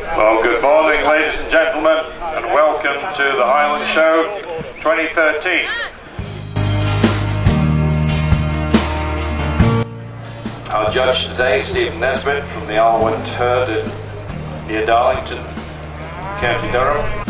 Well, good morning, ladies and gentlemen, and welcome to the Highland Show 2013. Our judge today, Stephen Nesbitt from the Alwyn herd in, near Darlington, County Durham.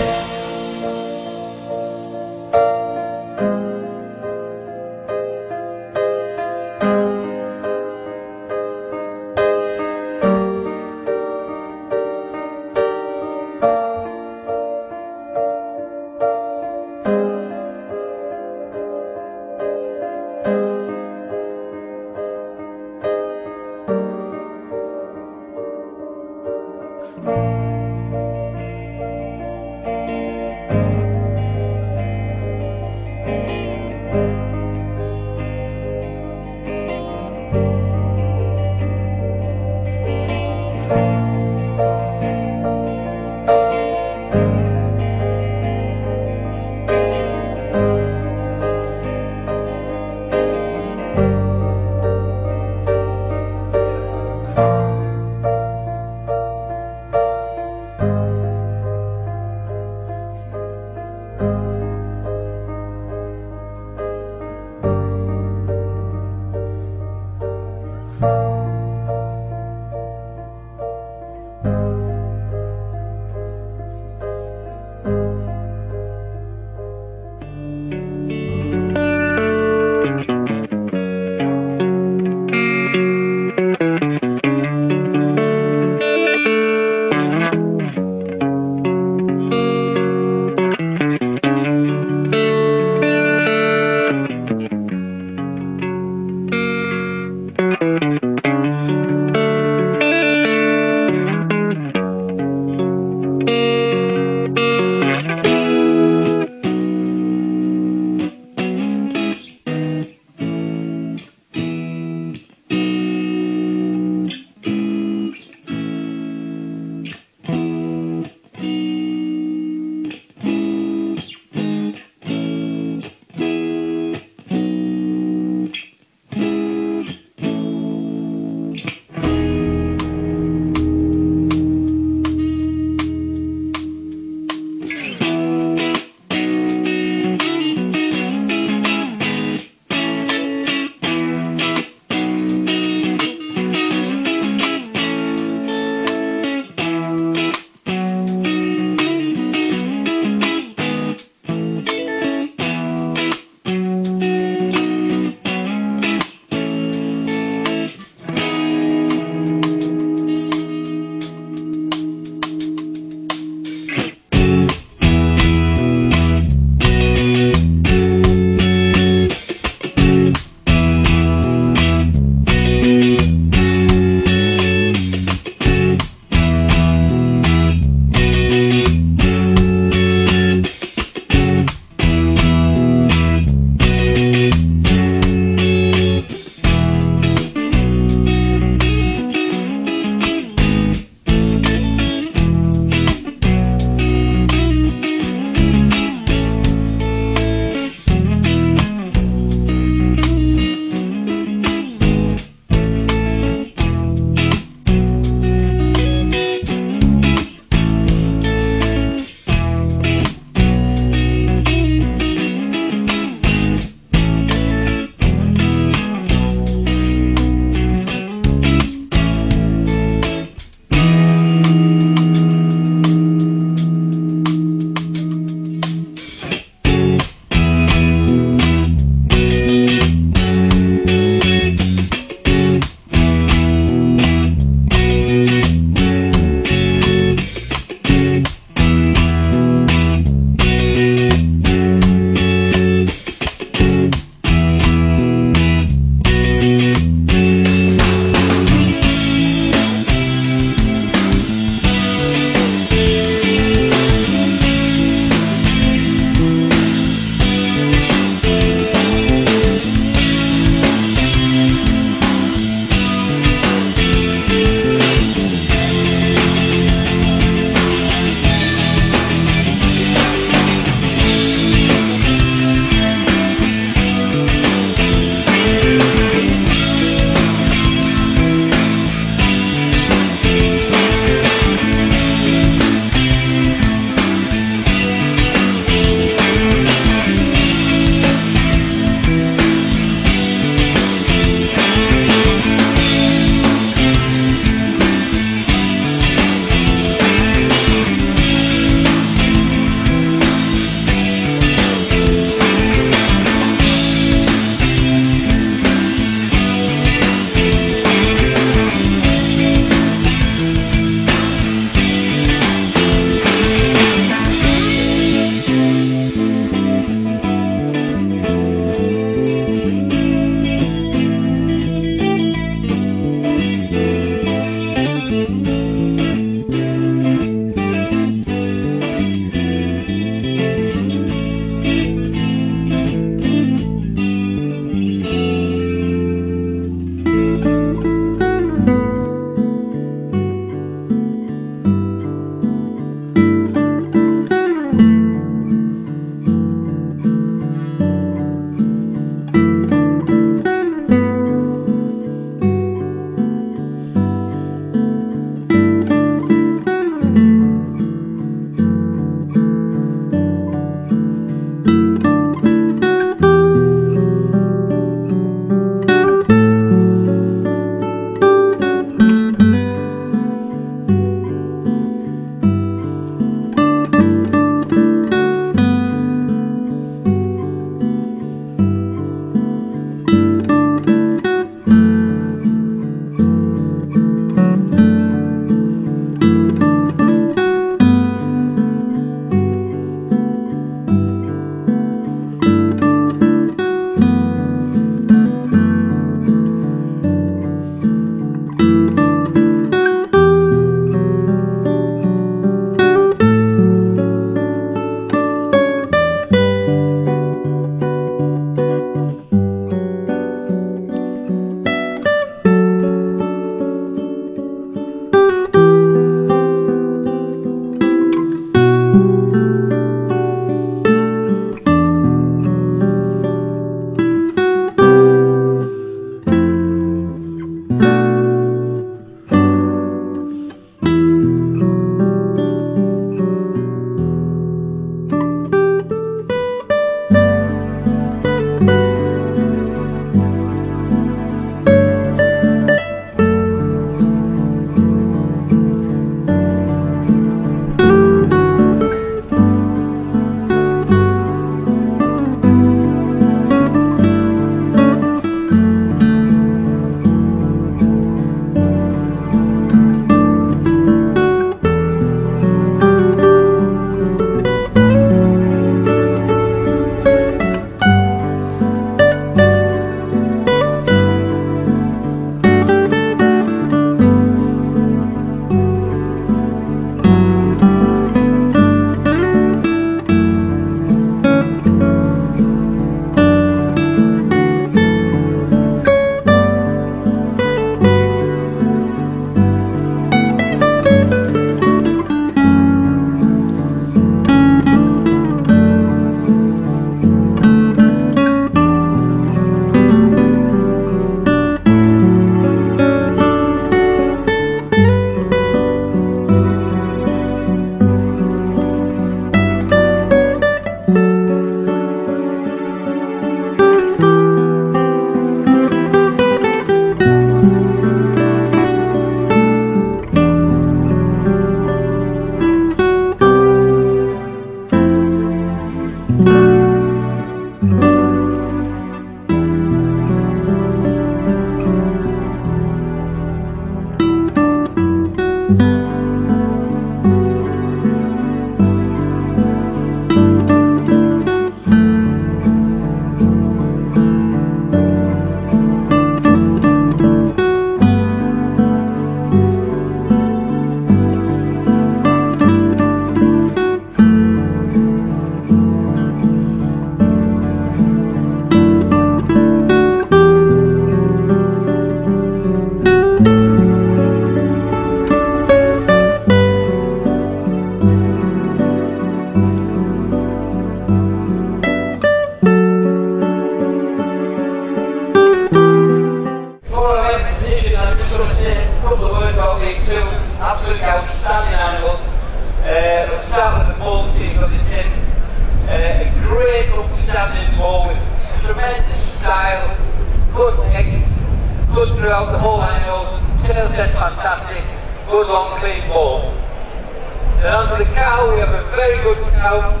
down to the cow, we have a very good cow.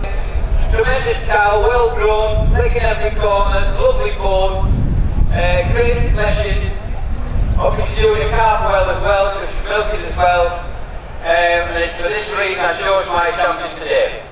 Tremendous cow, well grown, leg in every corner, lovely bone, uh, great fleshing. Obviously doing the calf well as well, so she's milking as well. Um, and it's for this reason I chose my champion today.